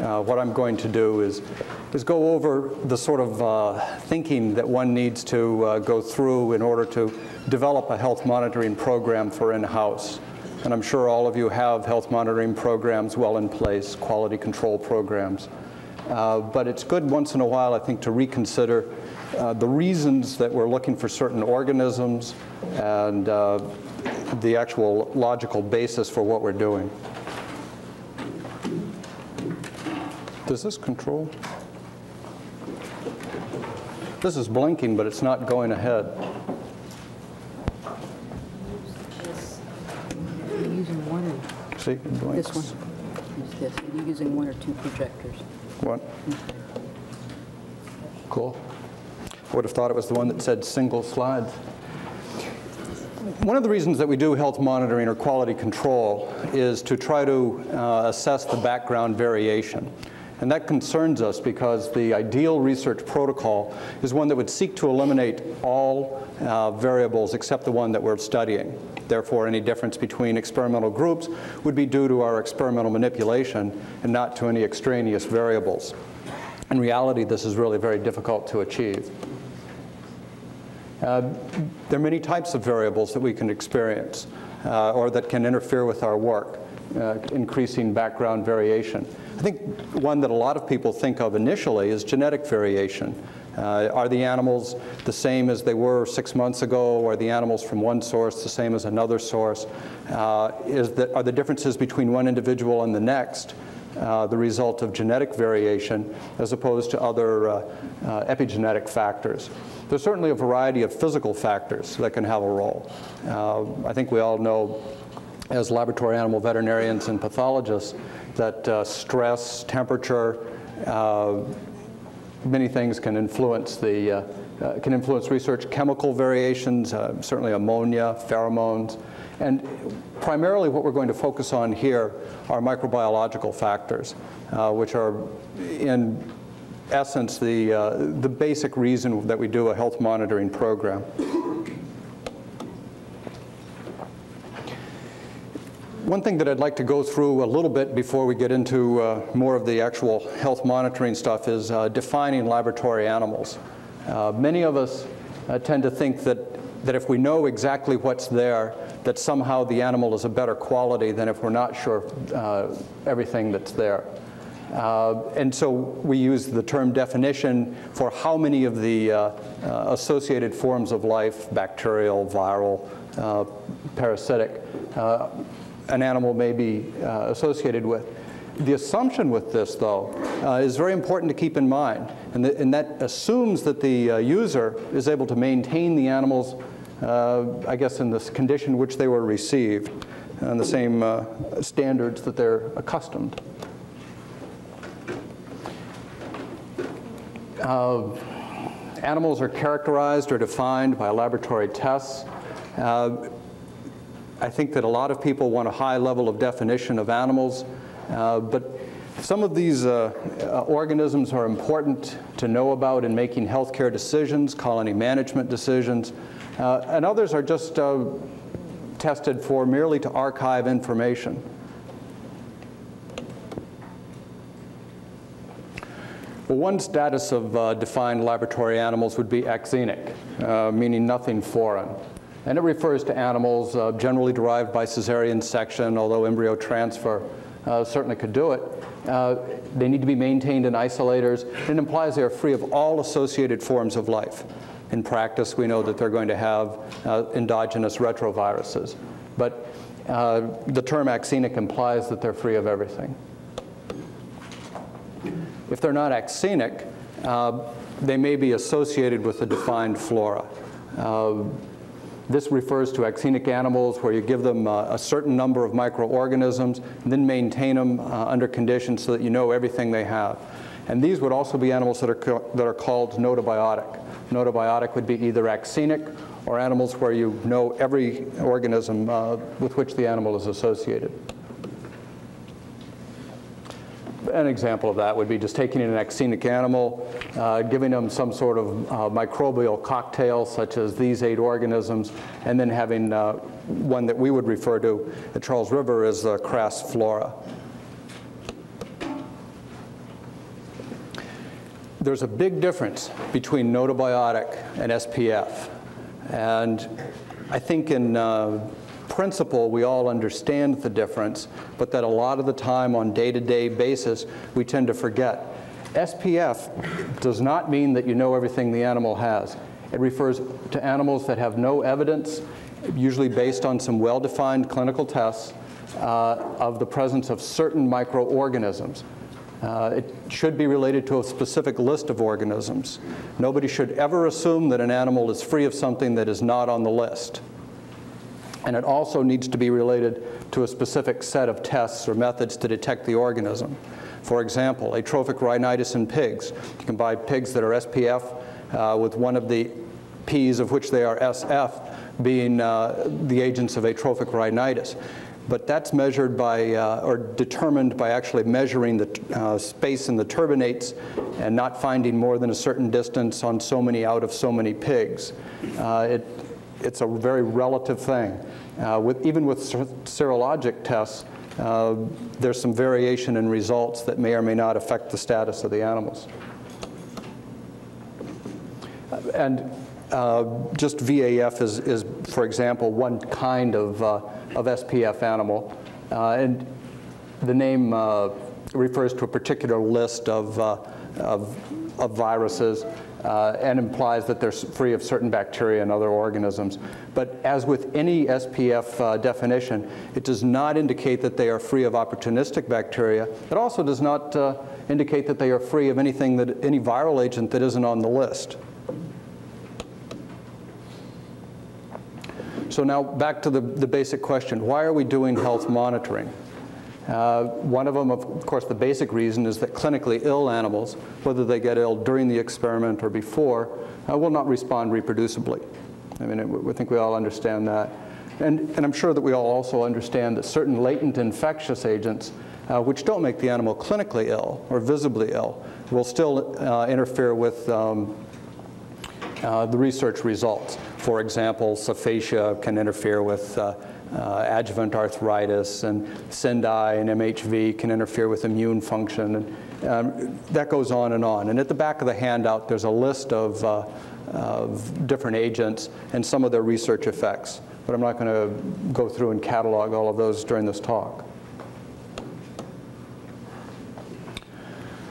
uh, what I'm going to do is, is go over the sort of uh, thinking that one needs to uh, go through in order to develop a health monitoring program for in-house. And I'm sure all of you have health monitoring programs well in place, quality control programs. Uh, but it's good once in a while, I think, to reconsider uh, the reasons that we're looking for certain organisms and uh, the actual logical basis for what we're doing. Does this control? This is blinking, but it's not going ahead. You're using one or, See, it blinks. this one, this. Are using one or two projectors? What? Cool. I would have thought it was the one that said single slides. One of the reasons that we do health monitoring or quality control is to try to uh, assess the background variation. And that concerns us because the ideal research protocol is one that would seek to eliminate all uh, variables except the one that we're studying. Therefore, any difference between experimental groups would be due to our experimental manipulation and not to any extraneous variables. In reality, this is really very difficult to achieve. Uh, there are many types of variables that we can experience uh, or that can interfere with our work, uh, increasing background variation. I think one that a lot of people think of initially is genetic variation. Uh, are the animals the same as they were six months ago? Are the animals from one source the same as another source? Uh, is that, are the differences between one individual and the next uh, the result of genetic variation as opposed to other uh, uh, epigenetic factors. There's certainly a variety of physical factors that can have a role. Uh, I think we all know as laboratory animal veterinarians and pathologists that uh, stress, temperature, uh, many things can influence the can influence research. Chemical variations, certainly ammonia, pheromones, and primarily what we're going to focus on here are microbiological factors, uh, which are in essence the, uh, the basic reason that we do a health monitoring program. One thing that I'd like to go through a little bit before we get into uh, more of the actual health monitoring stuff is uh, defining laboratory animals. Uh, many of us uh, tend to think that, that if we know exactly what's there, that somehow the animal is a better quality than if we're not sure uh, everything that's there. Uh, and so we use the term definition for how many of the uh, uh associated forms of life, bacterial, viral, uh, parasitic, an animal may be associated with. The assumption with this, though, is very important to keep in mind, and, the, and that assumes that the user is able to maintain the animal's uh, I guess in this condition which they were received and the same uh, standards that they're accustomed. Uh, animals are characterized or defined by laboratory tests. Uh, I think that a lot of people want a high level of definition of animals, uh, but some of these uh, uh, organisms are important to know about in making healthcare decisions, colony management decisions, uh, and others are just uh, tested for merely to archive information. Well, one status of uh, defined laboratory animals would be axenic, uh, meaning nothing foreign. And it refers to animals uh, generally derived by cesarean section, although embryo transfer uh, certainly could do it. they need to be maintained in isolators. It implies they are free of all associated forms of life. In practice, we know that they're going to have uh, endogenous retroviruses. But uh, the term axenic implies that they're free of everything. If they're not axenic, uh, they may be associated with a defined flora. This refers to axenic animals where you give them uh, a certain number of microorganisms and then maintain them uh, under conditions so that you know everything they have. And these would also be animals that are, that are called gnotobiotic. Gnotobiotic would be either axenic or animals where you know every organism uh, with which the animal is associated. An example of that would be just taking an axenic animal, uh, giving them some sort of uh, microbial cocktail such as these eight organisms, and then having uh, one that we would refer to at Charles River as the crass flora. there's a big difference between Gnotobiotic and SPF. And I think in uh, principle, we all understand the difference, but that a lot of the time on day-to-day basis, we tend to forget. SPF does not mean that you know everything the animal has. It refers to animals that have no evidence, usually based on some well-defined clinical tests, uh, of the presence of certain microorganisms. Uh, it should be related to a specific list of organisms. Nobody should ever assume that an animal is free of something that is not on the list. And it also needs to be related to a specific set of tests or methods to detect the organism. For example, atrophic rhinitis in pigs. You can buy pigs that are SPF uh, with one of the P's of which they are SF being uh, the agents of atrophic rhinitis. But that's measured by, uh, or determined by actually measuring the uh, space in the turbinates and not finding more than a certain distance on so many out of so many pigs. Uh, it, it's a very relative thing. Uh, with, even with serologic tests, uh, there's some variation in results that may or may not affect the status of the animals. And uh, just VAF is, is, for example, one kind of, uh, of SPF animal. Uh, and the name uh, refers to a particular list of, of, of viruses uh, and implies that they're free of certain bacteria and other organisms. But as with any SPF uh, definition, it does not indicate that they are free of opportunistic bacteria. It also does not uh, indicate that they are free of anything that any viral agent that isn't on the list. So now back to the, the basic question, why are we doing health monitoring? Uh, one of them, of course, the basic reason is that clinically ill animals, whether they get ill during the experiment or before, uh, will not respond reproducibly. I mean, I think we all understand that. And, and I'm sure that we all also understand that certain latent infectious agents, uh, which don't make the animal clinically ill or visibly ill, will still uh, interfere with um, uh, the research results. For example, Syphacia can interfere with uh, adjuvant arthritis, and Sendai and MHV can interfere with immune function. And um, that goes on and on. And at the back of the handout, there's a list of, uh, of different agents and some of their research effects. But I'm not going to go through and catalog all of those during this talk.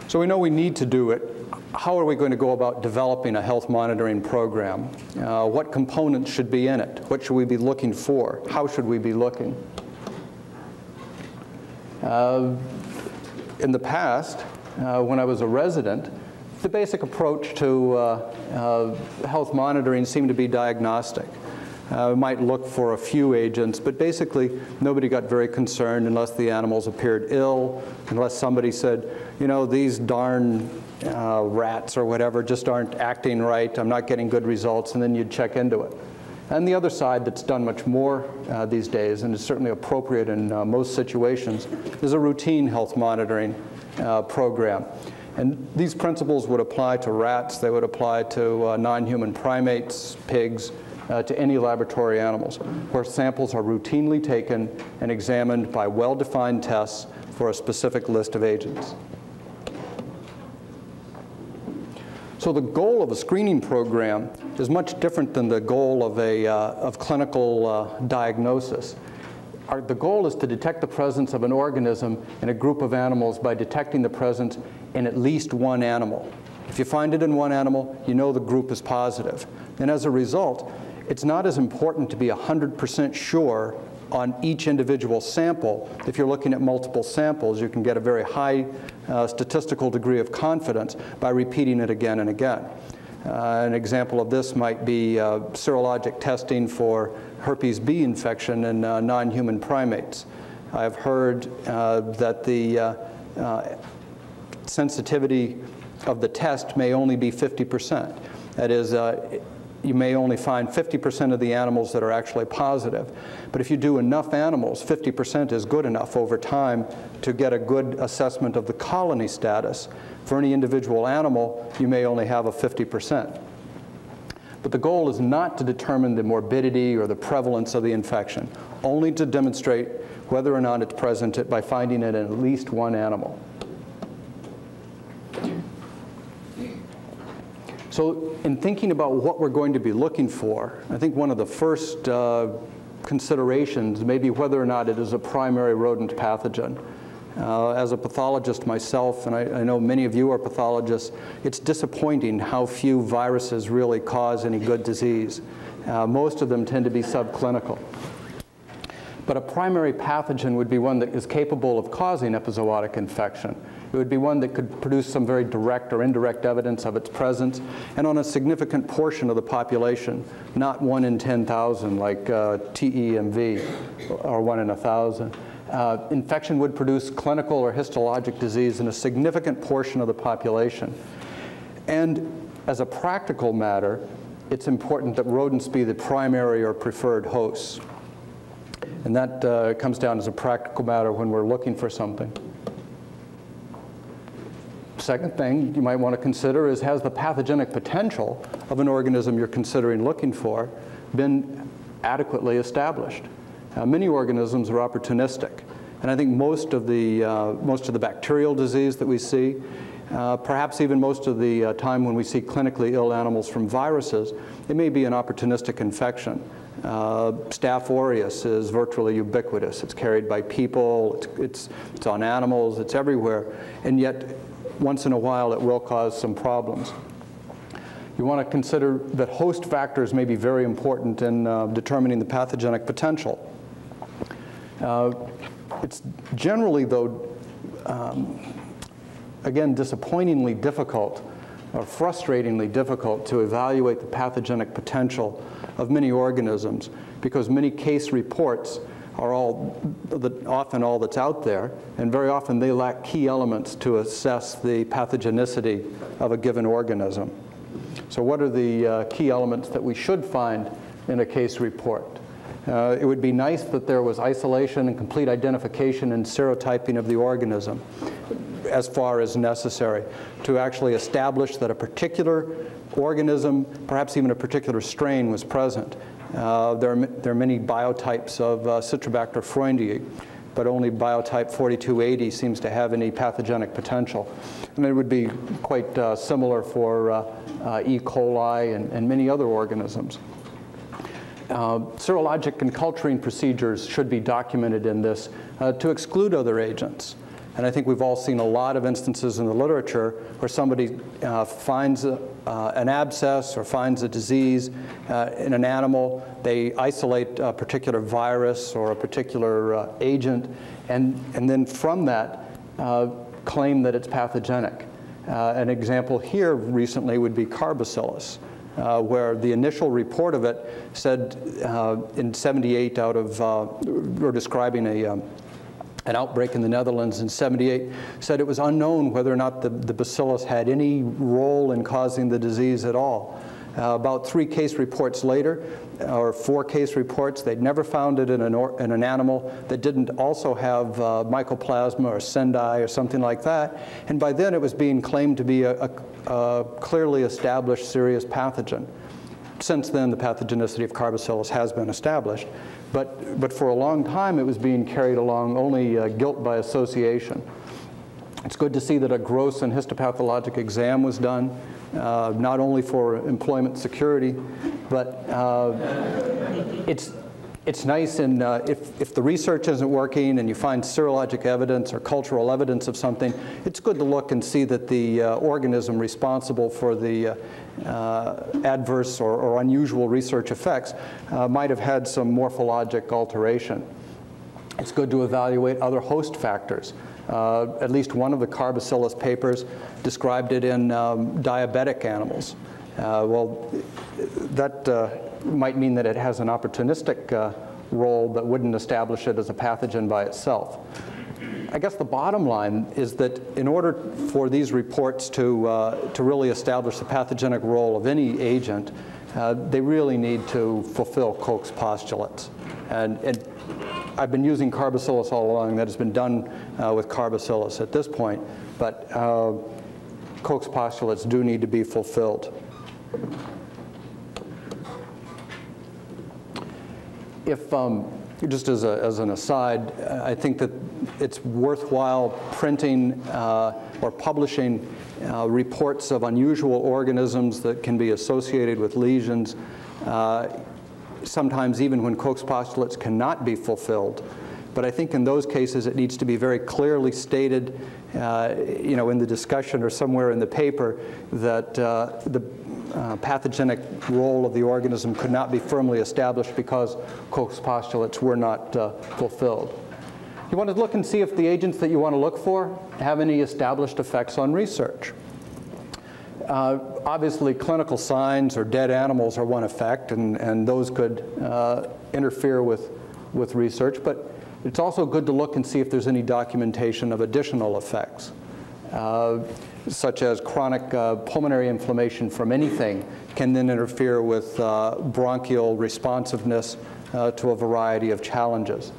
So we know we need to do it how are we going to go about developing a health monitoring program? Uh, what components should be in it? What should we be looking for? How should we be looking? Uh, in the past, uh, when I was a resident, the basic approach to uh, uh, health monitoring seemed to be diagnostic. Uh, might look for a few agents, but basically nobody got very concerned unless the animals appeared ill, unless somebody said, you know, these darn uh, rats or whatever just aren't acting right, I'm not getting good results, and then you'd check into it. And the other side that's done much more uh, these days, and is certainly appropriate in uh, most situations, is a routine health monitoring uh, program. And these principles would apply to rats, they would apply to uh, non-human primates, pigs, uh, to any laboratory animals, where samples are routinely taken and examined by well-defined tests for a specific list of agents. So the goal of a screening program is much different than the goal of, a, uh, of clinical uh, diagnosis. Our, the goal is to detect the presence of an organism in a group of animals by detecting the presence in at least one animal. If you find it in one animal, you know the group is positive. And as a result, it's not as important to be 100% sure on each individual sample. If you're looking at multiple samples, you can get a very high uh, statistical degree of confidence by repeating it again and again. Uh, an example of this might be uh, serologic testing for herpes B infection in uh, non-human primates. I've heard uh, that the uh, sensitivity of the test may only be 50%. That is, you may only find 50% of the animals that are actually positive. But if you do enough animals, 50% is good enough over time to get a good assessment of the colony status. For any individual animal, you may only have a 50%. But the goal is not to determine the morbidity or the prevalence of the infection, only to demonstrate whether or not it's present by finding it in at least one animal. So in thinking about what we're going to be looking for, I think one of the first uh, considerations may be whether or not it is a primary rodent pathogen. Uh, as a pathologist myself, and I, I, know many of you are pathologists, it's disappointing how few viruses really cause any good disease. Uh, most of them tend to be subclinical. But a primary pathogen would be one that is capable of causing epizootic infection. It would be one that could produce some very direct or indirect evidence of its presence, and on a significant portion of the population, not one in 10,000 like uh, TEMV or one in a 1,000. Uh, infection would produce clinical or histologic disease in a significant portion of the population. And as a practical matter, it's important that rodents be the primary or preferred hosts. And that uh, comes down as a practical matter when we're looking for something. Second thing you might want to consider is has the pathogenic potential of an organism you're considering looking for been adequately established? Many organisms are opportunistic. And I think most of the, uh, most of the bacterial disease that we see, uh, perhaps even most of the uh, time when we see clinically ill animals from viruses, it may be an opportunistic infection. Uh, Staph aureus is virtually ubiquitous. It's carried by people, it's, it's, it's on animals, it's everywhere. And yet, once in a while, it will cause some problems. You want to consider that host factors may be very important in uh, determining the pathogenic potential. Uh, it's generally, though, um, again, disappointingly difficult or frustratingly difficult to evaluate the pathogenic potential of many organisms because many case reports are all, the, often all that's out there, and very often they lack key elements to assess the pathogenicity of a given organism. So what are the uh, key elements that we should find in a case report? Uh, it would be nice that there was isolation and complete identification and serotyping of the organism as far as necessary to actually establish that a particular organism, perhaps even a particular strain, was present. Uh, there, are, there are many biotypes of uh, Citrobacter freundii, but only biotype 4280 seems to have any pathogenic potential. And it would be quite uh, similar for uh, uh, E. coli and, and many other organisms. Uh, serologic and culturing procedures should be documented in this to exclude other agents. And I think we've all seen a lot of instances in the literature where somebody uh, finds a, uh, an abscess or finds a disease uh, in an animal. They isolate a particular virus or a particular uh, agent, and, and then from that, claim that it's pathogenic. an example here recently would be CAR bacillus uh, where the initial report of it said uh, in 78 out of, uh, we're describing a, um, an outbreak in the Netherlands in 78, said it was unknown whether or not the, the bacillus had any role in causing the disease at all. Uh, about three case reports later, or four case reports, they'd never found it in an, or, in an animal that didn't also have uh, mycoplasma or sendai or something like that. And by then it was being claimed to be a, a, a clearly established serious pathogen. Since then, the pathogenicity of CAR bacillus has been established. But, but for a long time, it was being carried along only uh, guilt by association. It's good to see that a gross and histopathologic exam was done uh, not only for employment security, but uh, it's, it's nice and uh, if, if the research isn't working and you find serologic evidence or cultural evidence of something, it's good to look and see that the uh, organism responsible for the uh, uh, adverse or, or, unusual research effects might have had some morphologic alteration. It's good to evaluate other host factors. Uh, at least one of the CAR bacillus papers described it in um, diabetic animals. Uh, well, that uh, might mean that it has an opportunistic uh, role but wouldn't establish it as a pathogen by itself. I guess the bottom line is that in order for these reports to, uh, to really establish the pathogenic role of any agent, uh, they really need to fulfill Koch's postulates. And, and I've been using CAR bacillus all along. That has been done uh, with CAR bacillus at this point. But Koch's postulates do need to be fulfilled. If, um, just as, a, as an aside, I think that it's worthwhile printing uh, or publishing uh, reports of unusual organisms that can be associated with lesions, uh, sometimes even when Koch's postulates cannot be fulfilled. But I think in those cases it needs to be very clearly stated, uh, you know, in the discussion or somewhere in the paper that uh, the uh, pathogenic role of the organism could not be firmly established because Koch's postulates were not uh, fulfilled. You want to look and see if the agents that you want to look for have any established effects on research. Uh, obviously, clinical signs or dead animals are one effect, and, and those could uh, interfere with, with research, but it's also good to look and see if there's any documentation of additional effects. Uh, such as chronic uh, pulmonary inflammation from anything, can then interfere with uh, bronchial responsiveness uh, to a variety of challenges.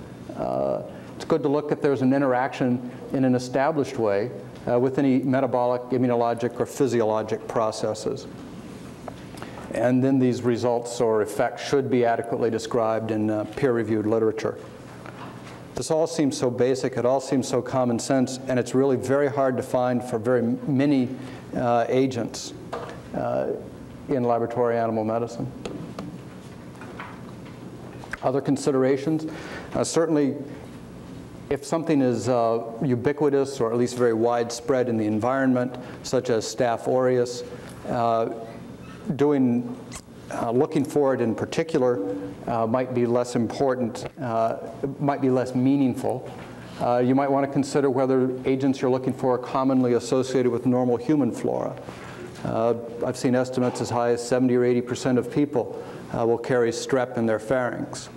It's good to look if there's an interaction in an established way with any metabolic, immunologic, or physiologic processes. And then these results or effects should be adequately described in peer-reviewed literature. This all seems so basic, it all seems so common sense, and it's really very hard to find for very many uh, agents uh, in laboratory animal medicine. Other considerations, uh, certainly if something is uh, ubiquitous or at least very widespread in the environment, such as Staph aureus, uh, doing uh, looking for it in particular uh, might be less important, uh, might be less meaningful. Uh, you might want to consider whether agents you're looking for are commonly associated with normal human flora. Uh, I've seen estimates as high as 70 or 80 percent of people uh, will carry strep in their pharynx.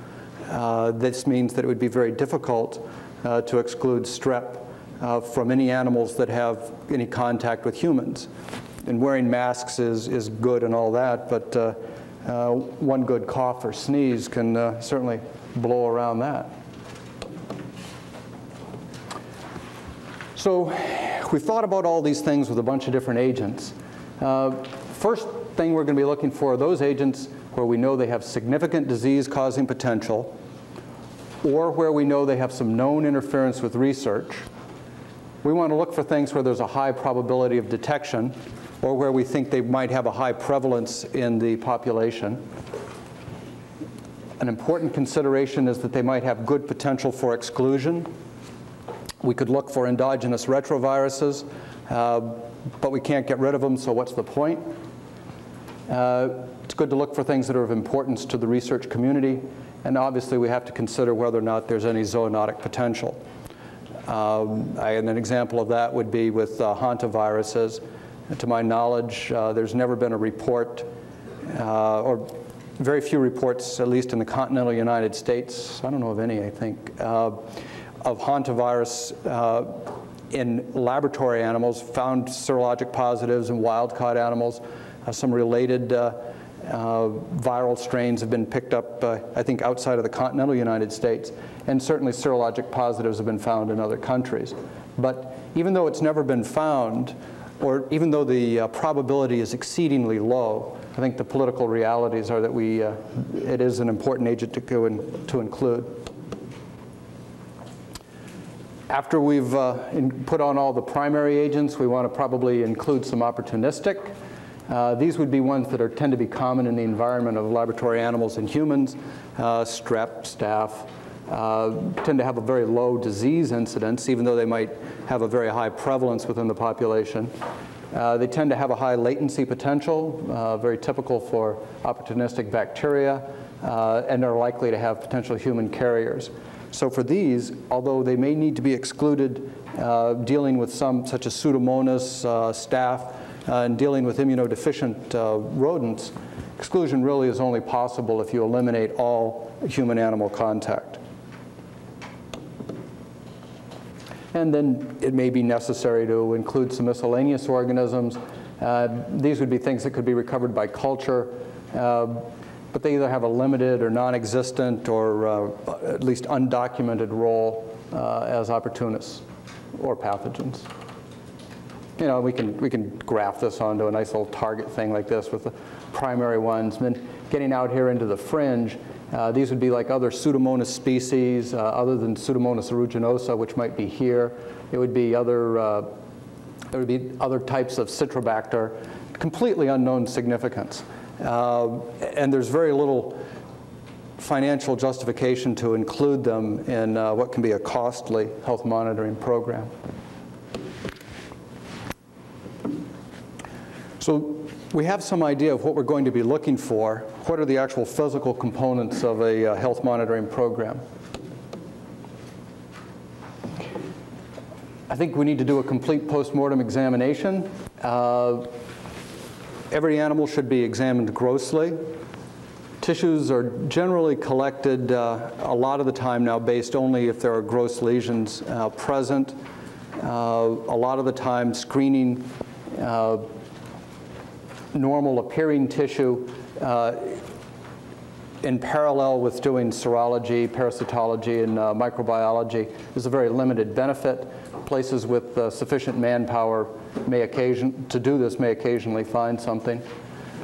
this means that it would be very difficult to exclude strep from any animals that have any contact with humans. And wearing masks is, is good and all that, but uh, one good cough or sneeze can uh, certainly blow around that. So we thought about all these things with a bunch of different agents. Uh, first thing we're going to be looking for are those agents where we know they have significant disease-causing potential or where we know they have some known interference with research. We want to look for things where there's a high probability of detection or where we think they might have a high prevalence in the population. An important consideration is that they might have good potential for exclusion. We could look for endogenous retroviruses, uh, but we can't get rid of them, so what's the point? Uh, it's good to look for things that are of importance to the research community, and obviously we have to consider whether or not there's any zoonotic potential. Um, I, and an example of that would be with uh, hantaviruses. To my knowledge, uh, there's never been a report, uh, or very few reports, at least in the continental United States, I don't know of any, I think, uh, of hantavirus uh, in laboratory animals, found serologic positives in wild-caught animals. Uh, some related viral strains have been picked up, I think, outside of the continental United States, and certainly serologic positives have been found in other countries. But even though it's never been found, or even though the uh, probability is exceedingly low, I think the political realities are that we, uh, it is an important agent to, go in, to include. After we've uh, in, put on all the primary agents, we want to probably include some opportunistic. Uh, these would be ones that are, tend to be common in the environment of laboratory animals and humans, uh, strep, staph, tend to have a very low disease incidence, even though they might have a very high prevalence within the population. Uh, they tend to have a high latency potential, uh, very typical for opportunistic bacteria, uh, and are likely to have potential human carriers. So for these, although they may need to be excluded uh, dealing with some such as Pseudomonas, uh, staph, and dealing with immunodeficient rodents, exclusion really is only possible if you eliminate all human-animal contact. And then it may be necessary to include some miscellaneous organisms. Uh, these would be things that could be recovered by culture, uh, but they either have a limited or non-existent or uh, at least undocumented role uh, as opportunists or pathogens. You know, we can, we can graph this onto a nice little target thing like this with the primary ones. And then getting out here into the fringe, Uh, these would be like other Pseudomonas species, uh, other than Pseudomonas aeruginosa, which might be here. It would be other, uh, there would be other types of Citrobacter, completely unknown significance. Uh, and there's very little financial justification to include them in uh, what can be a costly health monitoring program. So we have some idea of what we're going to be looking for. What are the actual physical components of a uh, health monitoring program? I think we need to do a complete postmortem examination. Uh, every animal should be examined grossly. Tissues are generally collected uh, a lot of the time now based only if there are gross lesions uh, present. Uh, a lot of the time screening uh, normal appearing tissue uh, in parallel with doing serology, parasitology, and uh, microbiology is a very limited benefit. Places with uh, sufficient manpower may occasion to do this may occasionally find something.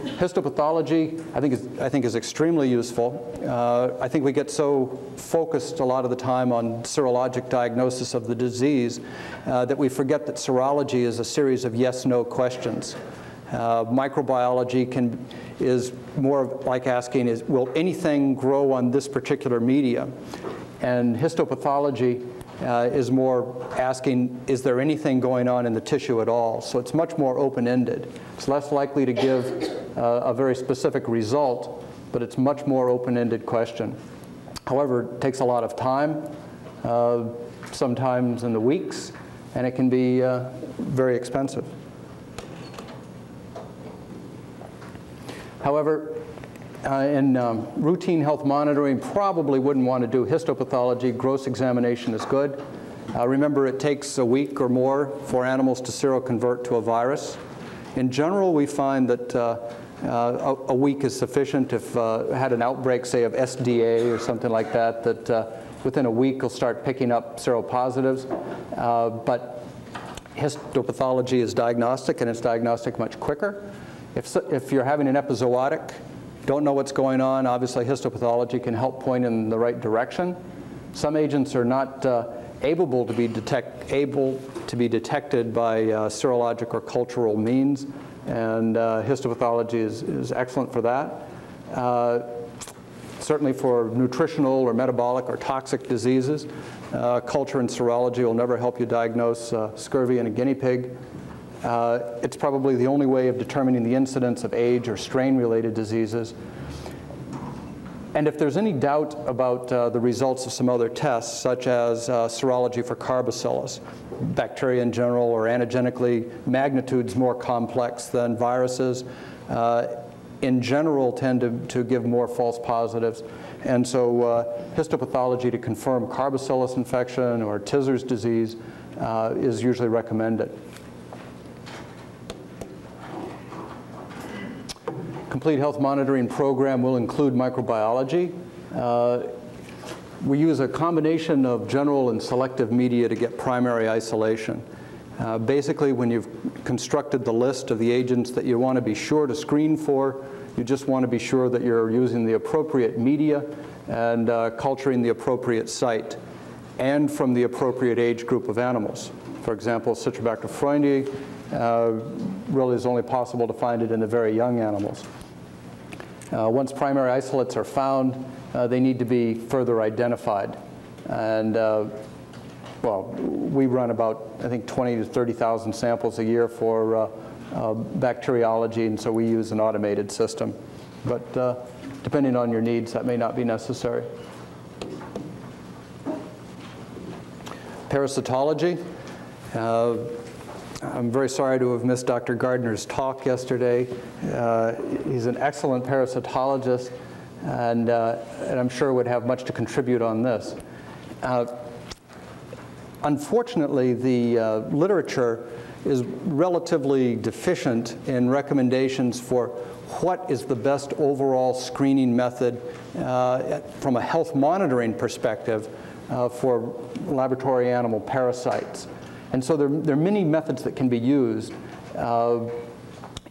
Histopathology, I think, is, I think is extremely useful. Uh, I think we get so focused a lot of the time on serologic diagnosis of the disease uh, that we forget that serology is a series of yes-no questions. Uh, microbiology can, is more like asking, is, will anything grow on this particular media? And histopathology uh, is more asking, is there anything going on in the tissue at all? So it's much more open-ended. It's less likely to give uh, a very specific result, but it's much more open-ended question. However, it takes a lot of time, uh, sometimes in the weeks, and it can be uh, very expensive. However, uh, in um, routine health monitoring, probably wouldn't want to do histopathology. Gross examination is good. Uh, remember, it takes a week or more for animals to seroconvert to a virus. In general, we find that uh, uh a, a, week is sufficient. If uh, had an outbreak, say, of SDA or something like that, that uh, within a week will start picking up seropositives. but histopathology is diagnostic, and it's diagnostic much quicker. If, if you're having an epizootic, don't know what's going on, obviously histopathology can help point in the right direction. Some agents are not uh, able, to be detect, able to be detected by uh, serologic or cultural means, and uh, histopathology is, is excellent for that. Uh, certainly for nutritional or metabolic or toxic diseases, uh, culture and serology will never help you diagnose uh, scurvy in a guinea pig. Uh, it's probably the only way of determining the incidence of age or strain-related diseases. And if there's any doubt about uh, the results of some other tests, such as uh, serology for CAR bacillus, bacteria in general, or antigenically magnitudes more complex than viruses, uh, in general tend to, to give more false positives. And so uh, histopathology to confirm CAR bacillus infection or Tyzzer's disease uh, is usually recommended. Complete health monitoring program will include microbiology. Uh, we use a combination of general and selective media to get primary isolation. Uh, basically, when you've constructed the list of the agents that you want to be sure to screen for, you just want to be sure that you're using the appropriate media and uh, culturing the appropriate site and from the appropriate age group of animals. For example, Citrobacter freundii uh, really is only possible to find it in the very young animals. Uh, once primary isolates are found, uh, they need to be further identified. And uh, well, we run about, I think, 20 to 30,000 samples a year for uh, uh, bacteriology, and so we use an automated system. But uh, depending on your needs, that may not be necessary. Parasitology. I'm very sorry to have missed Dr. Gardner's talk yesterday. Uh, he's an excellent parasitologist, and, uh, and, I'm sure would have much to contribute on this. Uh, unfortunately, the uh, literature is relatively deficient in recommendations for what is the best overall screening method uh, from a health monitoring perspective uh, for laboratory animal parasites. And so there, there, are many methods that can be used uh,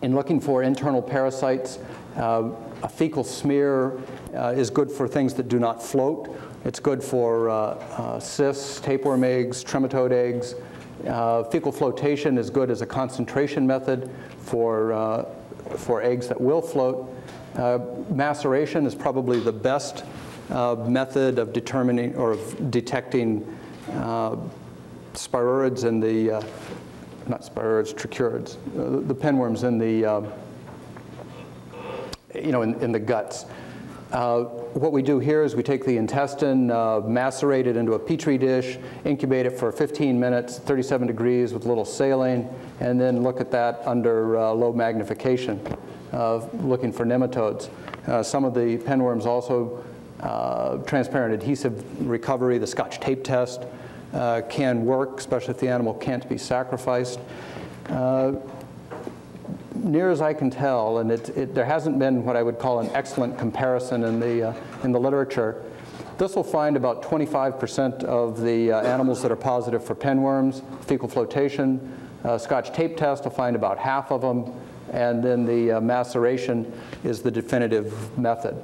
in looking for internal parasites. Uh, a fecal smear uh, is good for things that do not float. It's good for uh, uh, cysts, tapeworm eggs, trematode eggs. Uh, fecal flotation is good as a concentration method for, for eggs that will float. Maceration is probably the best method of determining or of detecting spiroids and the, not spiroids, trichurids, the pinworms in the, you know, in, in the guts. Uh, what we do here is we take the intestine, uh, macerate it into a petri dish, incubate it for 15 minutes, 37 degrees with a little saline, and then look at that under uh, low magnification, uh, looking for nematodes. Uh, some of the pinworms also, uh, transparent adhesive recovery, the scotch tape test, can work, especially if the animal can't be sacrificed near as I can tell, and it, it, there hasn't been what I would call an excellent comparison in the, uh, in the literature, this will find about 25% of the uh, animals that are positive for pinworms, fecal flotation. Uh, Scotch tape test will find about half of them, and then the uh, maceration is the definitive method.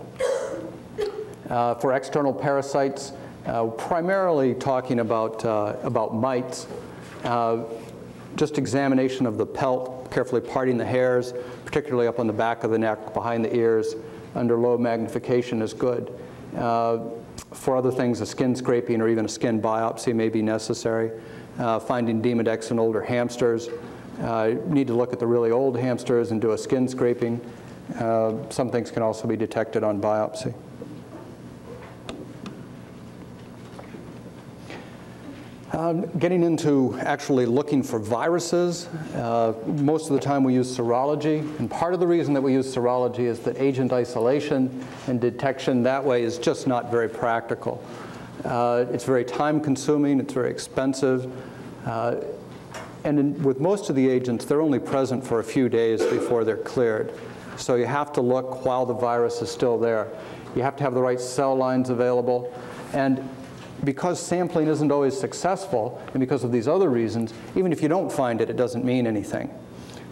Uh, for external parasites, uh, primarily talking about, about mites, just examination of the pelt, carefully parting the hairs, particularly up on the back of the neck, behind the ears, under low magnification is good. Uh, for other things, a skin scraping or even a skin biopsy may be necessary. Uh, finding Demodex in older hamsters. Uh, need to look at the really old hamsters and do a skin scraping. Uh, some things can also be detected on biopsy. Um, getting into actually looking for viruses, uh, most of the time we use serology. And part of the reason that we use serology is that agent isolation and detection that way is just not very practical. Uh, it's very time consuming, it's very expensive. Uh, and in, with most of the agents, they're only present for a few days before they're cleared. So you have to look while the virus is still there. You have to have the right cell lines available. And because sampling isn't always successful, and because of these other reasons, even if you don't find it, it doesn't mean anything.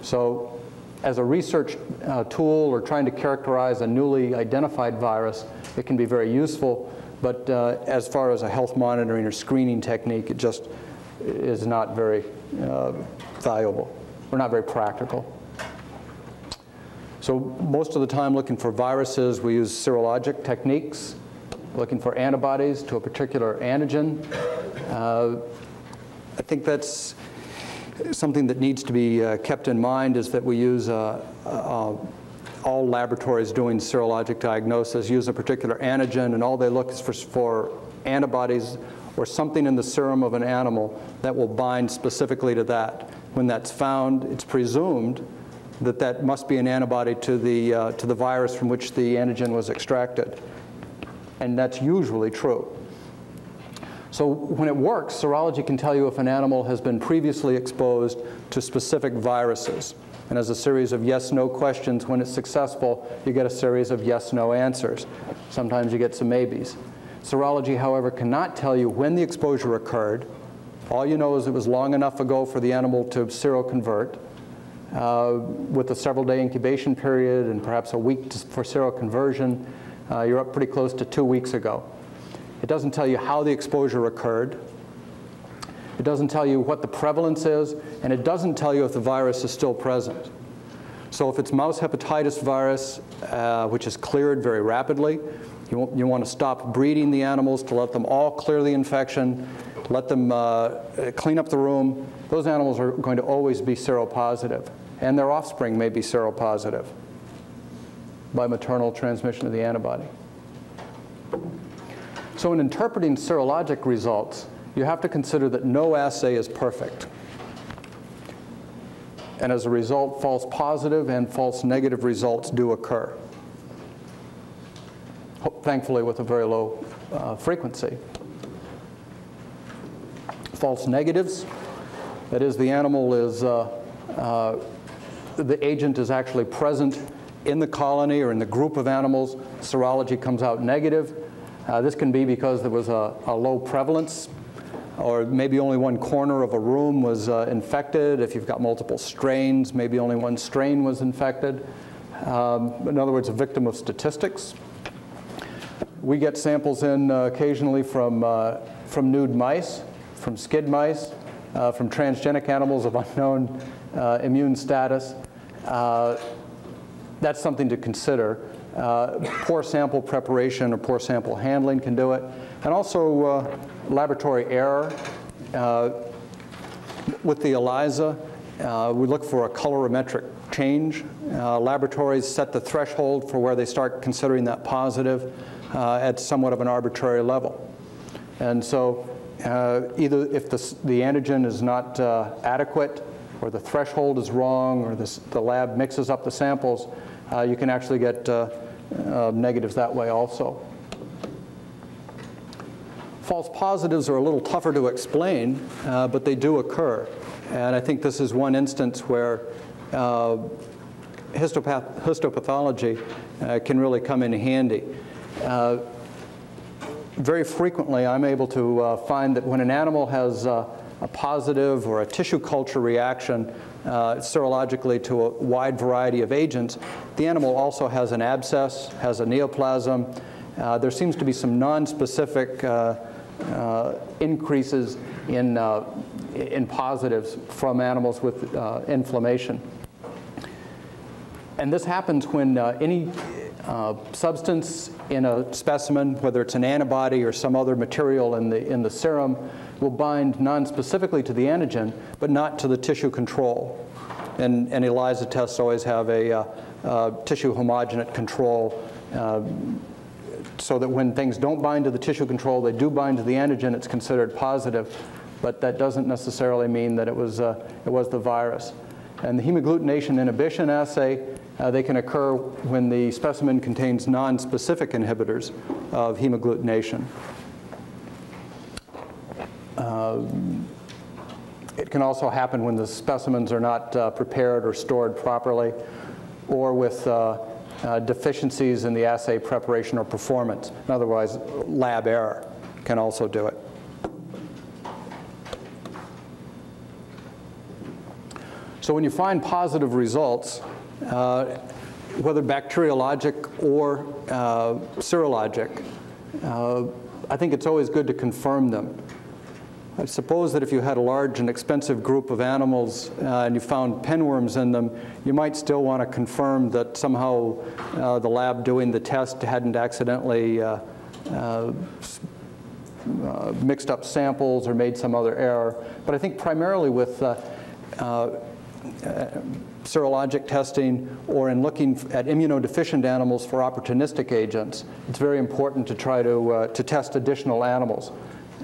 So as a research uh, tool or trying to characterize a newly identified virus, it can be very useful. But uh, as far as a health monitoring or screening technique, it just is not very uh, valuable or not very practical. So most of the time looking for viruses, we use serologic techniques looking for antibodies to a particular antigen. Uh, I think that's something that needs to be uh, kept in mind is that we use uh, uh all laboratories doing serologic diagnosis use a particular antigen and all they look is for, for antibodies or something in the serum of an animal that will bind specifically to that. When that's found, it's presumed that that must be an antibody to the, uh, to the virus from which the antigen was extracted and that's usually true. So when it works, serology can tell you if an animal has been previously exposed to specific viruses. And as a series of yes-no questions, when it's successful, you get a series of yes-no answers. Sometimes you get some maybes. Serology, however, cannot tell you when the exposure occurred. All you know is it was long enough ago for the animal to seroconvert. Uh, with a several day incubation period and perhaps a week for seroconversion, uh, you're up pretty close to two weeks ago. It doesn't tell you how the exposure occurred. It doesn't tell you what the prevalence is, and it doesn't tell you if the virus is still present. So if it's mouse hepatitis virus, uh, which is cleared very rapidly, you, you want to stop breeding the animals to let them all clear the infection, let them uh, clean up the room. Those animals are going to always be seropositive, and their offspring may be seropositive by maternal transmission of the antibody. So in interpreting serologic results, you have to consider that no assay is perfect. And as a result, false positive and false negative results do occur, thankfully with a very low uh, frequency. False negatives, that is the animal is, uh, uh, the agent is actually present in the colony or in the group of animals, serology comes out negative. Uh, this can be because there was a, a, low prevalence or maybe only one corner of a room was uh, infected. If you've got multiple strains, maybe only one strain was infected. um, in other words, a victim of statistics. We get samples in uh, occasionally from, uh, from nude mice, from SCID mice, uh, from transgenic animals of unknown uh, immune status. Uh, that's something to consider. Uh, poor sample preparation or poor sample handling can do it. And also laboratory error. with the ELISA, we look for a colorimetric change. Uh, laboratories set the threshold for where they start considering that positive uh, at somewhat of an arbitrary level. And so uh, either if the, the antigen is not uh, adequate or the threshold is wrong or this, the lab mixes up the samples, uh, you can actually get uh, negatives that way also. False positives are a little tougher to explain, but they do occur. And I think this is one instance where uh, histopath histopathology uh, can really come in handy. Uh, very frequently, I'm able to uh, find that when an animal has uh, a positive or a tissue culture reaction uh, serologically to a wide variety of agents, the animal also has an abscess, has a neoplasm. there seems to be some non-specific increases in, in positives from animals with inflammation. And this happens when uh, any uh, substance in a specimen, whether it's an antibody or some other material in the, in the serum, will bind non-specifically to the antigen, but not to the tissue control. And, and ELISA tests always have a uh, uh, tissue homogenate control uh, so that when things don't bind to the tissue control, they do bind to the antigen, it's considered positive. But that doesn't necessarily mean that it was, uh, it was the virus. And the hemagglutination inhibition assay uh, they can occur when the specimen contains non-specific inhibitors of hemagglutination. Uh, it can also happen when the specimens are not uh, prepared or stored properly or with uh, uh, deficiencies in the assay preparation or performance. In other words, lab error can also do it. So when you find positive results, uh, whether bacteriologic or uh, serologic, uh, I think it's always good to confirm them. I suppose that if you had a large and expensive group of animals uh, and you found pinworms in them, you might still want to confirm that somehow uh, the lab doing the test hadn't accidentally uh, uh, mixed up samples or made some other error. But I think primarily with serologic testing or in looking at immunodeficient animals for opportunistic agents, it's very important to try to, uh, to test additional animals.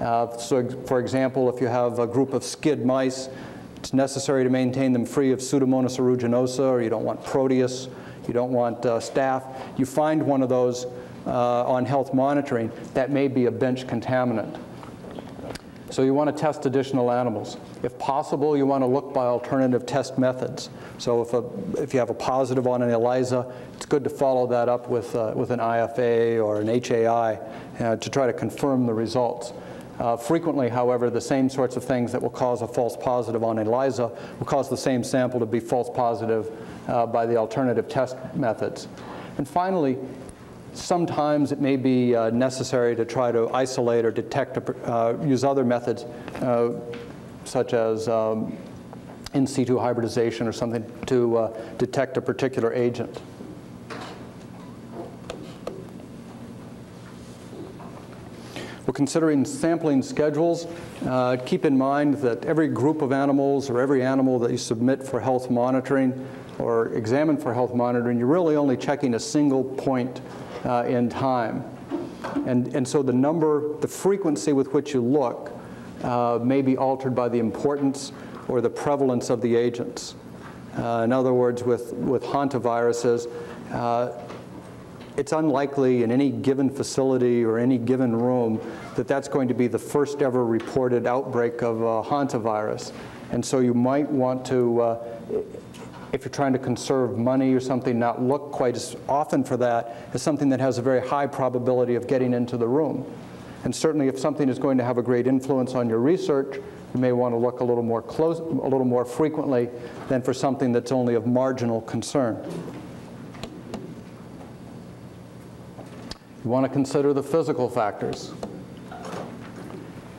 Uh, so, for example, if you have a group of SCID mice, it's necessary to maintain them free of Pseudomonas aeruginosa, or you don't want Proteus, you don't want uh, staph. You find one of those uh, on health monitoring, that may be a bench contaminant. So you want to test additional animals. If possible, you want to look by alternative test methods. So if, a, if you have a positive on an ELISA, it's good to follow that up with, uh, with an IFA or an HAI uh, to try to confirm the results. Uh, frequently, however, the same sorts of things that will cause a false positive on ELISA will cause the same sample to be false positive uh, by the alternative test methods. And finally, Sometimes it may be uh, necessary to try to isolate or detect, a, uh, use other methods, uh, such as um, in situ hybridization or something, to uh, detect a particular agent. Well, considering sampling schedules, uh, keep in mind that every group of animals or every animal that you submit for health monitoring or examine for health monitoring, you're really only checking a single point uh, in time. And, and so the number, the frequency with which you look uh, may be altered by the importance or the prevalence of the agents. Uh, in other words, with, with hantaviruses, uh, it's unlikely in any given facility or any given room that that's going to be the first ever reported outbreak of a uh, hantavirus. And so you might want to, uh, if you're trying to conserve money or something, not look quite as often for that as something that has a very high probability of getting into the room. And certainly if something is going to have a great influence on your research, you may want to look a little more close, a little more frequently than for something that's only of marginal concern. You want to consider the physical factors,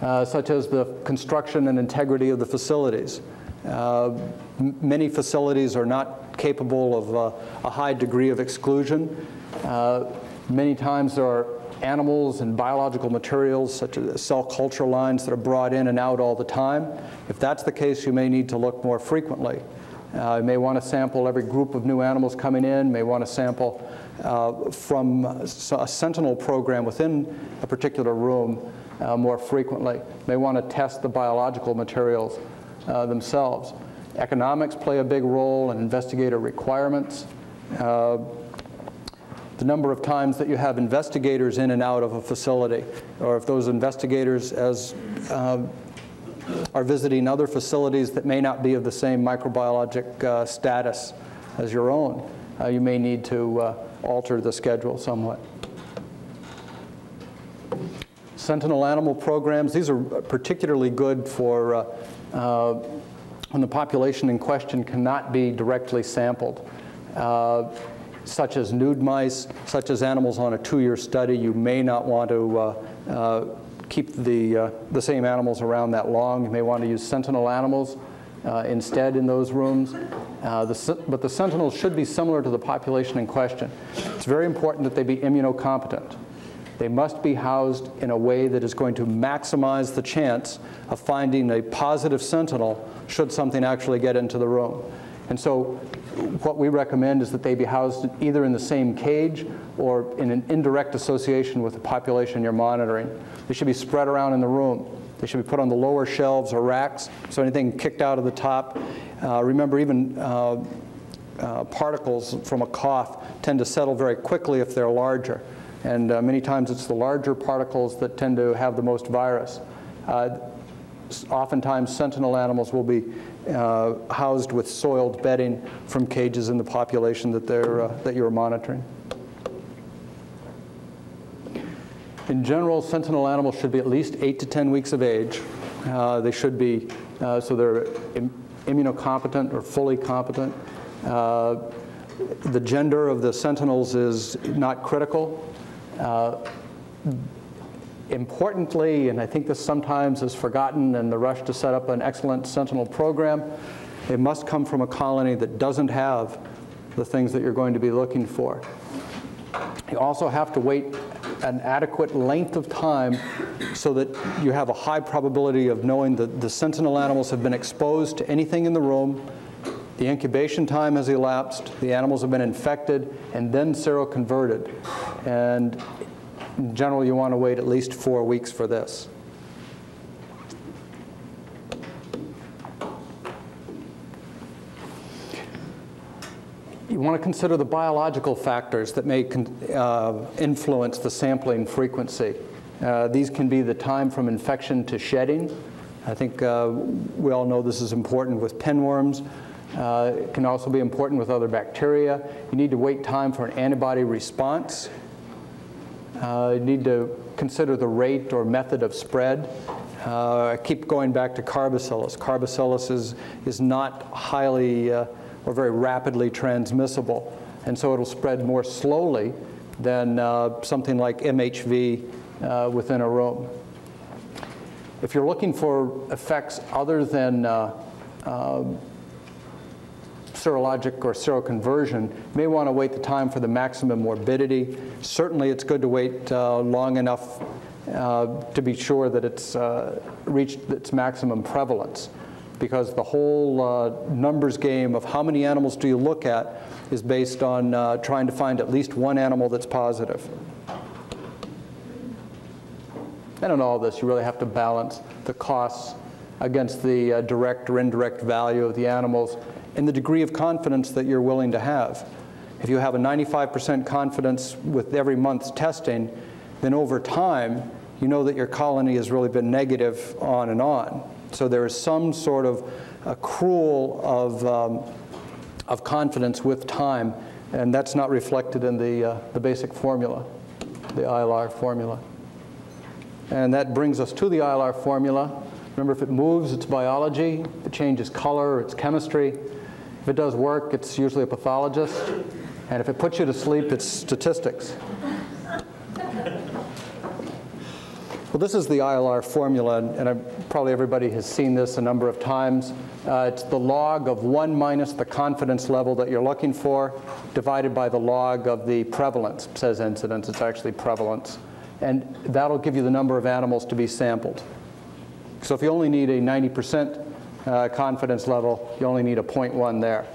uh, such as the construction and integrity of the facilities. Uh, many facilities are not capable of uh, a high degree of exclusion. Uh, many times there are animals and biological materials such as cell culture lines that are brought in and out all the time. If that's the case, you may need to look more frequently. Uh, may want to sample every group of new animals coming in, may want to sample uh, from a sentinel program within a particular room uh, more frequently. May want to test the biological materials uh, themselves. Economics play a big role in investigator requirements. Uh, the number of times that you have investigators in and out of a facility, or if those investigators as uh, are visiting other facilities that may not be of the same microbiologic uh, status as your own, uh, you may need to uh, alter the schedule somewhat. Sentinel animal programs, these are particularly good for uh, uh, when the population in question cannot be directly sampled such as nude mice, such as animals on a two-year study, you may not want to uh, uh, keep the, uh, the same animals around that long. You may want to use sentinel animals uh, instead in those rooms. Uh, the, but the sentinels should be similar to the population in question. It's very important that they be immunocompetent. They must be housed in a way that is going to maximize the chance of finding a positive sentinel should something actually get into the room. And so what we recommend is that they be housed either in the same cage or in an indirect association with the population you're monitoring. They should be spread around in the room. They should be put on the lower shelves or racks, so anything kicked out of the top. Uh, remember, even uh, uh, particles from a cough tend to settle very quickly if they're larger. And uh, many times it's the larger particles that tend to have the most virus. Uh, oftentimes sentinel animals will be uh, housed with soiled bedding from cages in the population that, they're, uh, that you're monitoring. In general, sentinel animals should be at least 8 to 10 weeks of age. Uh, they should be, uh, so they're Im immunocompetent or fully competent. Uh, the gender of the sentinels is not critical. Importantly, and I think this sometimes is forgotten in the rush to set up an excellent Sentinel program, it must come from a colony that doesn't have the things that you're going to be looking for. You also have to wait an adequate length of time so that you have a high probability of knowing that the sentinel animals have been exposed to anything in the room, the incubation time has elapsed, the animals have been infected, and then seroconverted. And in general, you want to wait at least four weeks for this. You want to consider the biological factors that may uh, influence the sampling frequency. Uh, these can be the time from infection to shedding. I think uh, we all know this is important with pinworms. Uh, it can also be important with other bacteria. You need to wait time for an antibody response. Uh, you need to consider the rate or method of spread. Uh, I keep going back to CAR bacillus. Carbacillus is, is not highly uh, or very rapidly transmissible, and so it'll spread more slowly than uh, something like MHV uh, within a room. If you're looking for effects other than uh, serologic or seroconversion, may want to wait the time for the maximum morbidity. Certainly it's good to wait uh, long enough uh, to be sure that it's uh, reached its maximum prevalence because the whole uh, numbers game of how many animals do you look at is based on uh, trying to find at least one animal that's positive. And in all this, you really have to balance the costs against the uh, direct or indirect value of the animals and the degree of confidence that you're willing to have. If you have a 95% confidence with every month's testing, then over time, you know that your colony has really been negative on and on. So there is some sort of accrual of, um, of confidence with time, and that's not reflected in the, uh, the basic formula, the ILR formula. And that brings us to the ILR formula. Remember, if it moves, it's biology. If it changes color, it's chemistry. If it does work, it's usually a pathologist. And if it puts you to sleep, it's statistics. Well, this is the ILR formula, and I'm- probably everybody has seen this a number of times. Uh, It's the log of 1 minus the confidence level that you're looking for, divided by the log of the prevalence. It says incidence, it's actually prevalence. And that'll give you the number of animals to be sampled. So if you only need a 90% uh, confidence level, you only need a 0.1 there.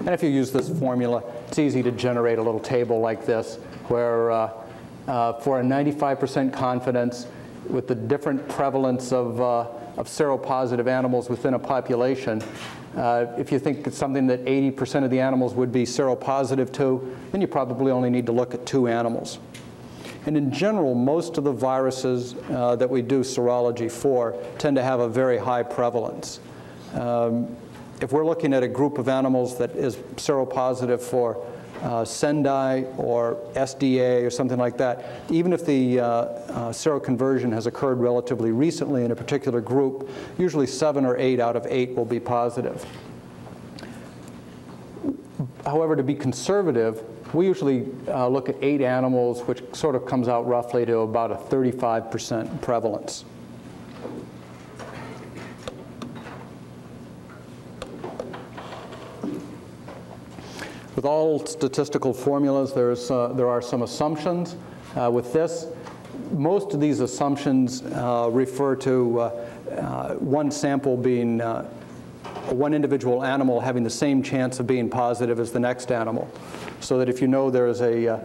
And if you use this formula, it's easy to generate a little table like this, where uh, uh, for a 95% confidence, with the different prevalence of, uh, of seropositive animals within a population, uh, if you think it's something that 80% of the animals would be seropositive to, then you probably only need to look at two animals. And in general, most of the viruses uh, that we do serology for tend to have a very high prevalence. Um, if we're looking at a group of animals that is seropositive for uh, Sendai or SDA or something like that, even if the uh, uh, seroconversion has occurred relatively recently in a particular group, usually seven or eight out of eight will be positive. However, to be conservative, we usually uh, look at eight animals, which sort of comes out roughly to about a 35% prevalence. With all statistical formulas, there's, uh, there are some assumptions. Uh, with this, most of these assumptions uh, refer to uh, uh, one sample being one individual animal having the same chance of being positive as the next animal. So that if you know there is a,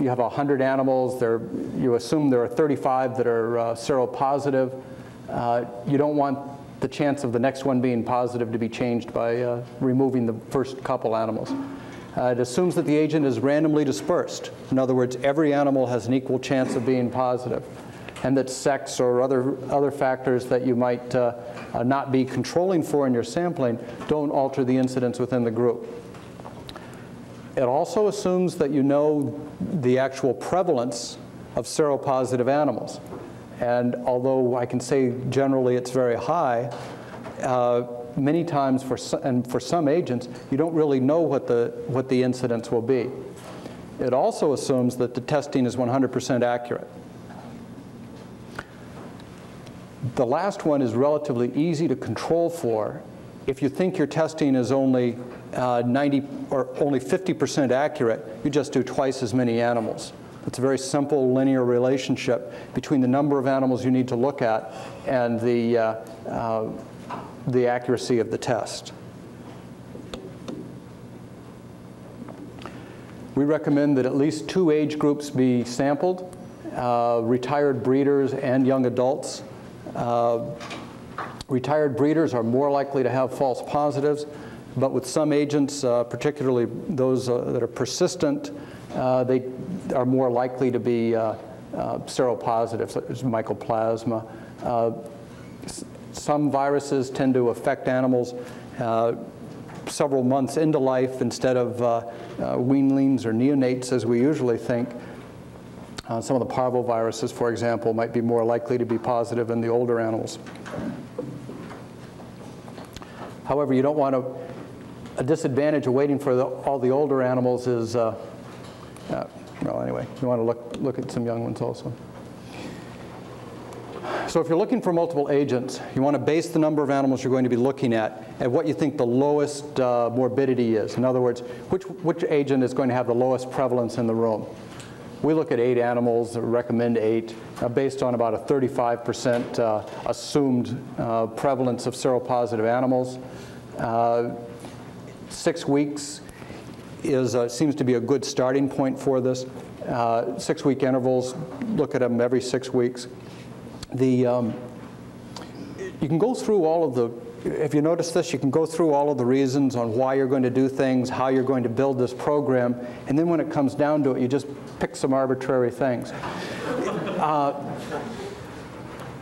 you have 100 animals, there, you assume there are 35 that are seropositive, you don't want the chance of the next one being positive to be changed by uh, removing the first couple animals. Uh, it assumes that the agent is randomly dispersed. In other words, every animal has an equal chance of being positive, and that sex or other, other factors that you might uh, uh not be controlling for in your sampling don't alter the incidence within the group. It also assumes that you know the actual prevalence of seropositive animals. And although I can say generally it's very high, uh, many times for some, and for some agents, you don't really know what the, what the incidence will be. It also assumes that the testing is 100% accurate. The last one is relatively easy to control for. If you think your testing is only uh, 90 or only 50% accurate, you just do twice as many animals. It's a very simple linear relationship between the number of animals you need to look at and the, uh, uh, the accuracy of the test. We recommend that at least two age groups be sampled, uh, retired breeders and young adults. Uh, retired breeders are more likely to have false positives, but with some agents, uh, particularly those uh, that are persistent, uh, they are more likely to be uh, uh, seropositive, such as mycoplasma. some viruses tend to affect animals several months into life instead of weanlings or neonates as we usually think. Uh, some of the parvoviruses, for example, might be more likely to be positive in the older animals. However, you don't want to, a disadvantage of waiting for the, all the older animals is uh, uh, well, anyway, you want to look, look at some young ones also. So if you're looking for multiple agents, you want to base the number of animals you're going to be looking at at what you think the lowest uh, morbidity is. In other words, which, which agent is going to have the lowest prevalence in the room. We look at eight animals, recommend eight, uh, based on about a 35% uh, assumed uh, prevalence of seropositive animals. Uh, six weeks is, uh, seems to be a good starting point for this. Uh, six-week intervals, look at them every six weeks. The, um, you can go through all of the, if you notice this, you can go through all of the reasons on why you're going to do things, how you're going to build this program, and then when it comes down to it, you just pick some arbitrary things. Uh,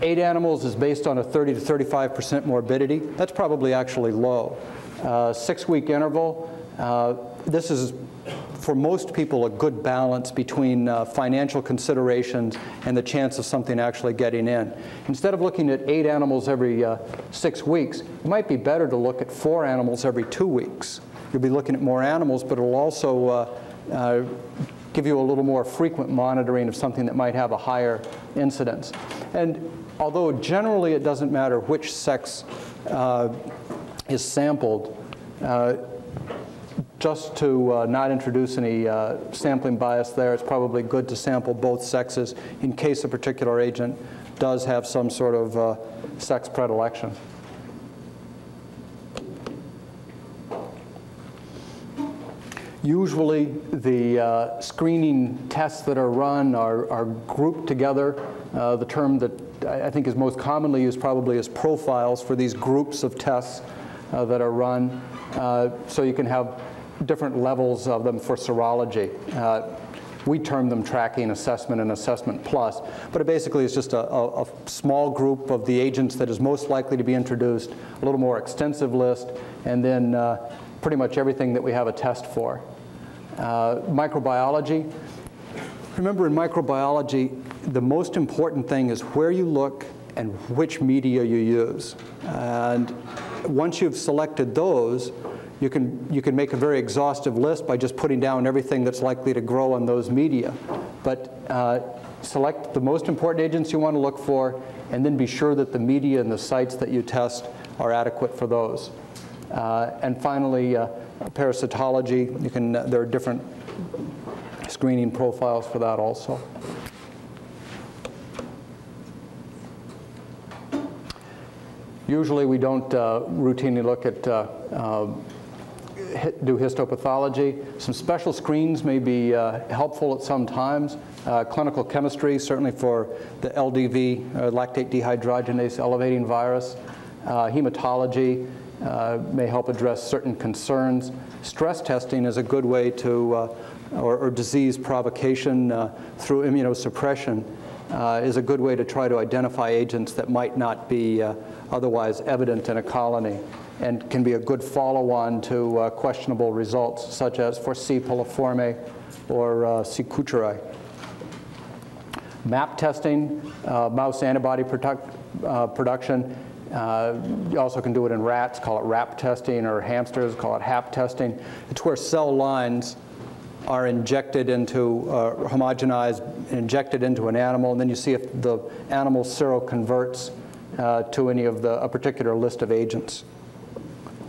eight animals is based on a 30 to 35% morbidity. That's probably actually low. Uh, six-week interval, uh, this is, for most people, a good balance between uh, financial considerations and the chance of something actually getting in. Instead of looking at eight animals every uh, six weeks, it might be better to look at four animals every two weeks. you'll be looking at more animals, but it'll also uh, uh, give you a little more frequent monitoring of something that might have a higher incidence. And although generally it doesn't matter which sex uh, is sampled, uh, just to uh, not introduce any uh, sampling bias there, it's probably good to sample both sexes in case a particular agent does have some sort of uh, sex predilection. Usually the uh, screening tests that are run are, are grouped together. Uh, the term that I think is most commonly used probably is profiles for these groups of tests uh, that are run. So you can have different levels of them for serology. Uh, we term them tracking assessment and assessment plus, but it basically is just a, a, a, small group of the agents that is most likely to be introduced, a little more extensive list, and then uh, pretty much everything that we have a test for. Uh, microbiology. Remember in microbiology, the most important thing is where you look and which media you use. And once you've selected those, you can, you can make a very exhaustive list by just putting down everything that's likely to grow on those media. But uh, select the most important agents you want to look for, and then be sure that the media and the sites that you test are adequate for those. Uh, and finally, uh, parasitology. You can, there are different screening profiles for that also. Usually we don't uh, routinely look at uh, uh, do histopathology. Some special screens may be uh, helpful at some times. Uh, clinical chemistry, certainly for the LDV, uh, lactate dehydrogenase elevating virus. Uh, hematology uh, may help address certain concerns. Stress testing is a good way to, or, or, disease provocation through immunosuppression is a good way to try to identify agents that might not be otherwise evident in a colony and can be a good follow-on to uh, questionable results, such as for C. piliforme or uh, C. kutscheri. MAP testing, uh, mouse antibody product, uh, production. Uh, you also can do it in rats, call it RAP testing, or hamsters, call it HAP testing. It's where cell lines are injected into, uh, homogenized, injected into an animal, and then you see if the animal seroconverts uh, to any of the, a particular list of agents.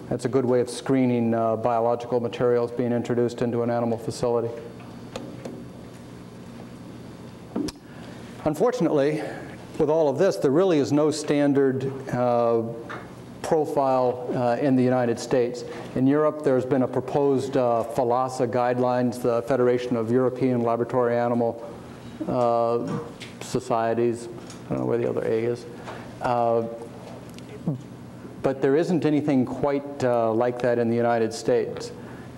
That's a good way of screening uh, biological materials being introduced into an animal facility. Unfortunately, with all of this, there really is no standard uh, profile uh, in the United States. In Europe, there's been a proposed uh, FELASA guidelines, the Federation of European Laboratory Animal uh, Societies. I don't know where the other A is. But there isn't anything quite uh, like that in the United States.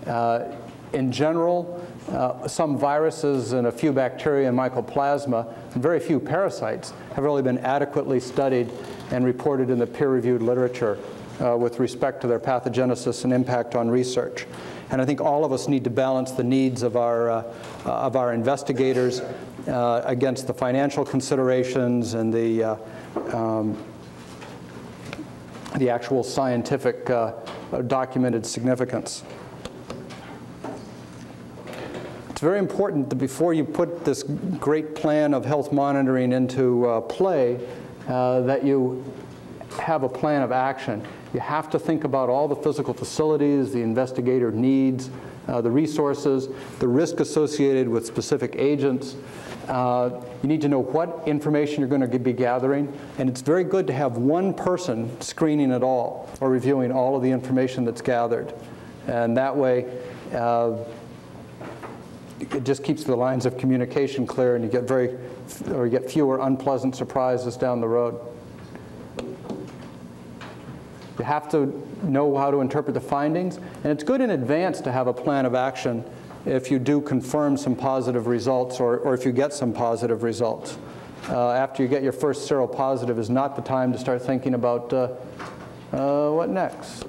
Uh, in general, uh, some viruses and a few bacteria and mycoplasma, and very few parasites, have really been adequately studied and reported in the peer-reviewed literature uh, with respect to their pathogenesis and impact on research. And I think all of us need to balance the needs of our, uh, of our investigators uh, against the financial considerations and the um, the actual scientific uh, documented significance. It's very important that before you put this great plan of health monitoring into uh, play, uh, that you have a plan of action. You have to think about all the physical facilities, the investigator needs, uh, the resources, the risk associated with specific agents, uh, you need to know what information you're going to be gathering, and it's very good to have one person screening it all or reviewing all of the information that's gathered. And that way, uh, it just keeps the lines of communication clear and you get very, or you get fewer unpleasant surprises down the road. You have to know how to interpret the findings, and it's good in advance to have a plan of action if you do confirm some positive results or, or if you get some positive results. Uh, after you get your first seropositive is not the time to start thinking about uh, uh, what next.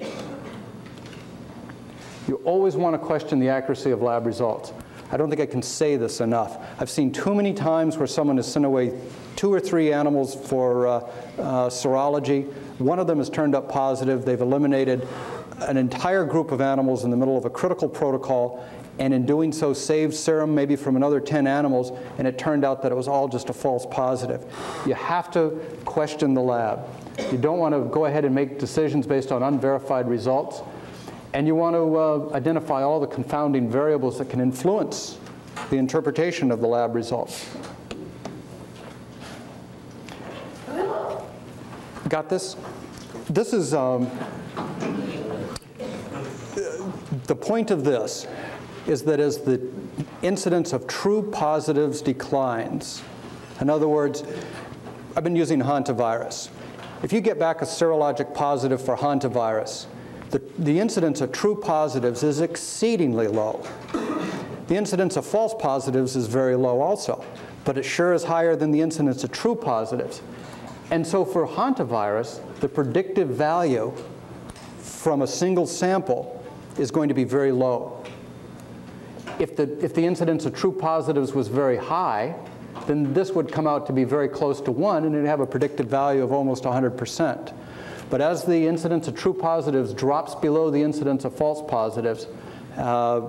You always want to question the accuracy of lab results. I don't think I can say this enough. I've seen too many times where someone has sent away two or three animals for uh, uh, serology. One of them has turned up positive. They've eliminated an entire group of animals in the middle of a critical protocol, and in doing so saved serum maybe from another 10 animals, and it turned out that it was all just a false positive. You have to question the lab. You don't want to go ahead and make decisions based on unverified results, and you want to uh, identify all the confounding variables that can influence the interpretation of the lab results. Got this? This is um, the point of this is that as the incidence of true positives declines, in other words, I've been using hantavirus. If you get back a serologic positive for hantavirus, the, the incidence of true positives is exceedingly low. The incidence of false positives is very low also, but it sure is higher than the incidence of true positives. And so for hantavirus, the predictive value from a single sample is going to be very low. If the, if the incidence of true positives was very high, then this would come out to be very close to 1, and it'd have a predicted value of almost 100%. But as the incidence of true positives drops below the incidence of false positives, uh,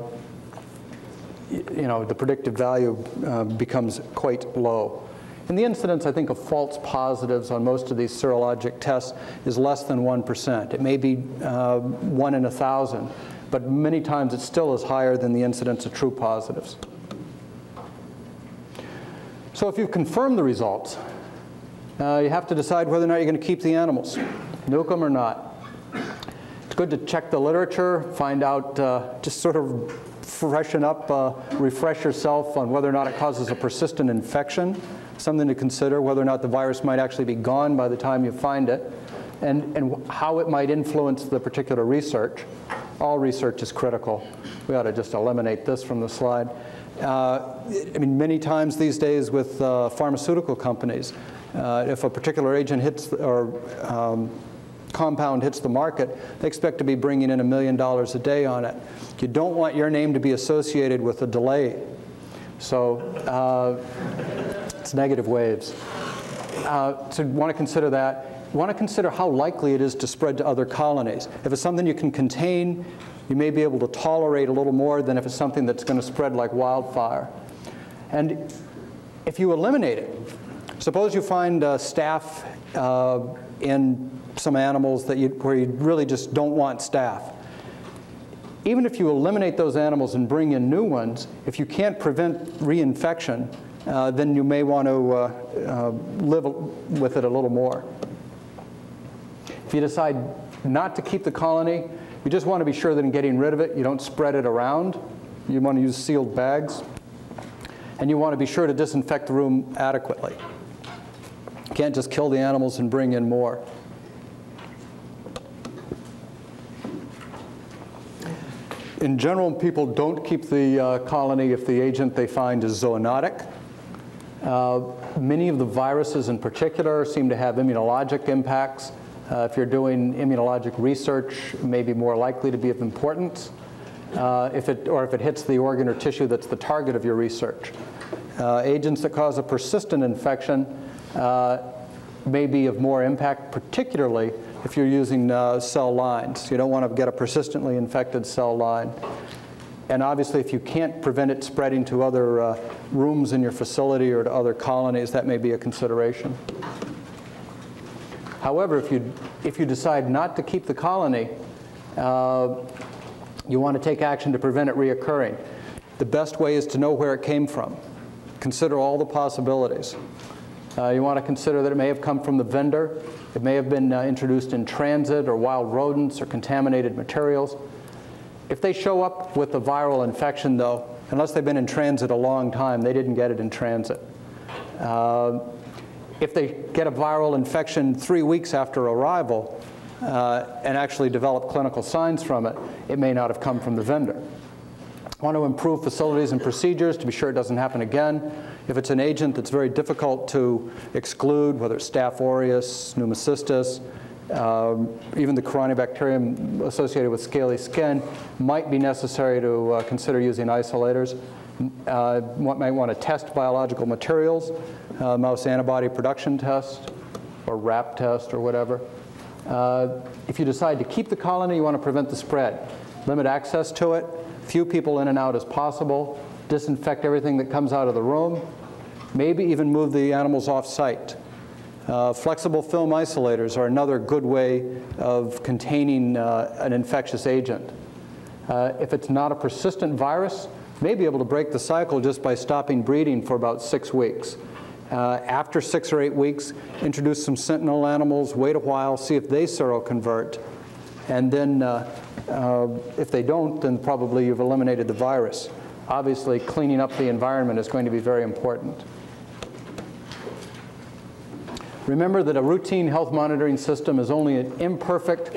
you know, the predictive value uh, becomes quite low. And the incidence, I think, of false positives on most of these serologic tests is less than 1%. It may be uh, 1 in a 1,000, but many times it still is higher than the incidence of true positives. So if you've confirmed the results, uh, you have to decide whether or not you're going to keep the animals, nuke them or not. It's good to check the literature, find out, uh, just sort of freshen up, uh, refresh yourself on whether or not it causes a persistent infection something to consider, whether or not the virus might actually be gone by the time you find it, and, and how it might influence the particular research. All research is critical. We ought to just eliminate this from the slide. Uh, I mean, many times these days with uh, pharmaceutical companies, uh, if a particular agent hits or um, compound hits the market, they expect to be bringing in a million dollars a day on it. You don't want your name to be associated with a delay. So uh, it's negative waves. Uh, so want to consider that. Want to consider how likely it is to spread to other colonies. If it's something you can contain, you may be able to tolerate a little more than if it's something that's going to spread like wildfire. And if you eliminate it, suppose you find uh, staph uh, in some animals that you, where you really just don't want staph. Even if you eliminate those animals and bring in new ones, if you can't prevent reinfection, uh, then you may want to uh, uh, live with it a little more. If you decide not to keep the colony, you just want to be sure that in getting rid of it, you don't spread it around. You want to use sealed bags. And you want to be sure to disinfect the room adequately. You can't just kill the animals and bring in more. In general, people don't keep the uh, colony if the agent they find is zoonotic. Uh, many of the viruses in particular seem to have immunologic impacts. Uh, if you're doing immunologic research, may be more likely to be of importance, uh, if it, or if it hits the organ or tissue that's the target of your research. Uh, agents that cause a persistent infection uh, may be of more impact, particularly if you're using uh, cell lines. You don't want to get a persistently infected cell line. And obviously, if you can't prevent it spreading to other uh, rooms in your facility or to other colonies, that may be a consideration. However, if you, if you decide not to keep the colony, uh, you want to take action to prevent it reoccurring. The best way is to know where it came from. Consider all the possibilities. Uh, you want to consider that it may have come from the vendor. It may have been uh, introduced in transit or wild rodents or contaminated materials. If they show up with a viral infection, though, unless they've been in transit a long time, they didn't get it in transit. Uh, if they get a viral infection three weeks after arrival uh, and actually develop clinical signs from it, it may not have come from the vendor. Want to improve facilities and procedures to be sure it doesn't happen again. If it's an agent that's very difficult to exclude, whether it's Staph aureus, pneumocystis, um, even the Corynebacterium associated with scaly skin might be necessary to uh, consider using isolators. Uh, might want to test biological materials, uh, mouse antibody production test, or RAP test, or whatever. Uh, If you decide to keep the colony, you want to prevent the spread. Limit access to it, few people in and out as possible, disinfect everything that comes out of the room, maybe even move the animals off-site. Uh, Flexible film isolators are another good way of containing uh, an infectious agent. Uh, If it's not a persistent virus, may be able to break the cycle just by stopping breeding for about six weeks. Uh, After six or eight weeks, introduce some sentinel animals, wait a while, see if they seroconvert, and then uh, uh, if they don't, then probably you've eliminated the virus. Obviously, cleaning up the environment is going to be very important. Remember that a routine health monitoring system is only an imperfect,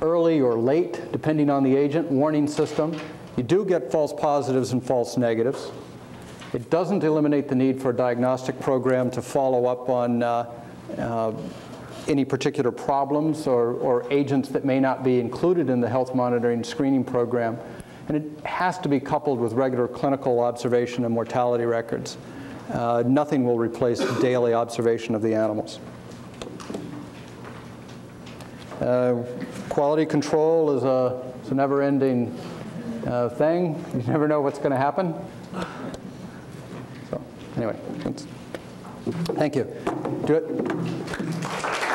early or late, depending on the agent, warning system. You do get false positives and false negatives. It doesn't eliminate the need for a diagnostic program to follow up on uh, uh, any particular problems or, or agents that may not be included in the health monitoring screening program. And it has to be coupled with regular clinical observation and mortality records. Uh, nothing will replace daily observation of the animals. Uh, quality control is a, a never-ending uh, thing. You never know what's going to happen. So, anyway, thank you. Do it.